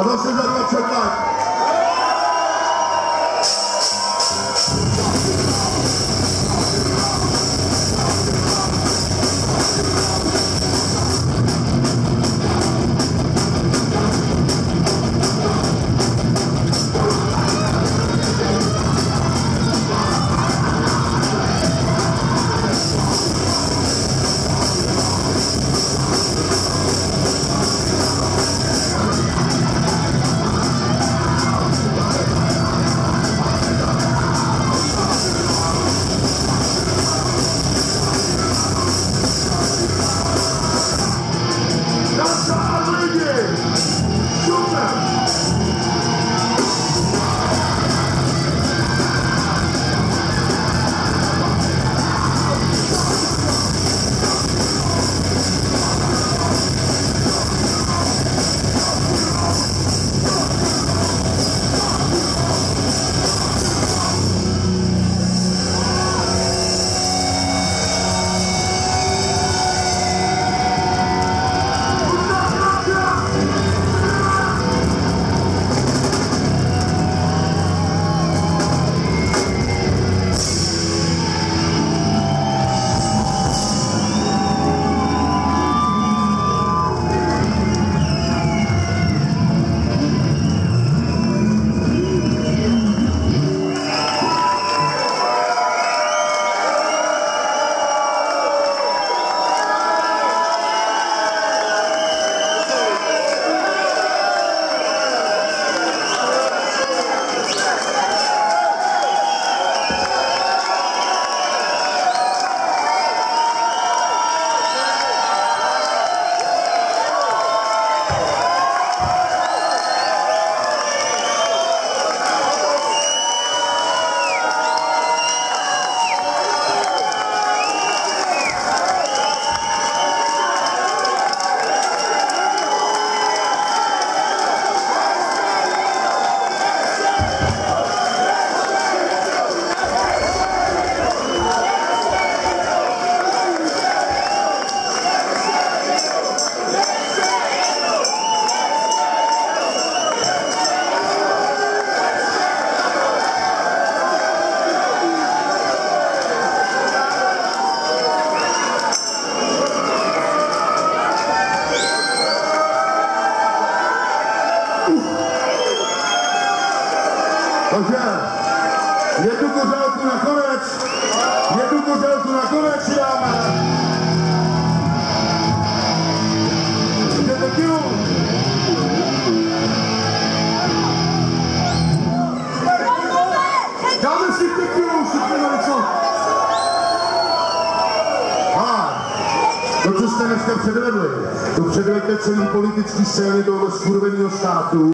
Adam sözlerine çöktü. Takže jednu kořelku nakonec, jednu kořelku nakonec si dáme. Takže tekilu. Dáme si tekilu, všichni na něco. A to, co jste dneska předvedli, to předvedete celý politický scény tohoto skurveného státu.